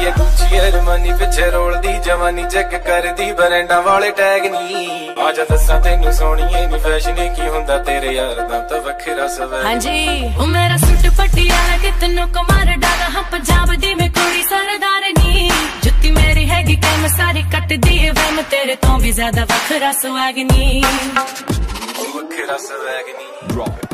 ਸ਼ਰਮਾਨੀ ਪਿੱਛੇ ਰੋਲਦੀ ਜਵਾਨੀ ਚੈੱਕ ਕਰਦੀ ਬਰੈਂਡਾਂ ਵਾਲੇ ਟੈਗ ਨਹੀਂ ਆ ਜਾ ਦੱਸਾਂ ਤੈਨੂੰ ਸੋਹਣੀਏ ਨੀ ਫੈਸ਼ਨ ਕੀ ਹੁੰਦਾ ਤੇਰੇ ਯਾਰ ਦਾ ਤਾਂ ਵੱਖਰਾ ਸਵੈ ਹਾਂਜੀ। ਉਹ ਮੇਰਾ ਸੁੱਟ ਪਟਿਆਲਾ ਕਿਤਨੋਂ ਕੁਮਾਰ ਡਾਲਾ ਹਾਂ ਪੰਜਾਬ ਦੀ ਮੈਂ ਕੁੜੀ ਸਰਦਾਰਨੀ ਜੁੱਤੀ ਮੇਰੀ ਹੈਗੀ ਕੰਮ ਸਾਰੀ ਕੱਟਦੀ ਏ ਵੈਮ ਤੇਰੇ ਤੋਂ ਵੀ ਜ਼ਿਆਦਾ ਵੱਖਰਾ ਸਵਾਗਨੀ ਵੱਖਰਾ ਸਵੈਗਨੀ ਨਹੀਂ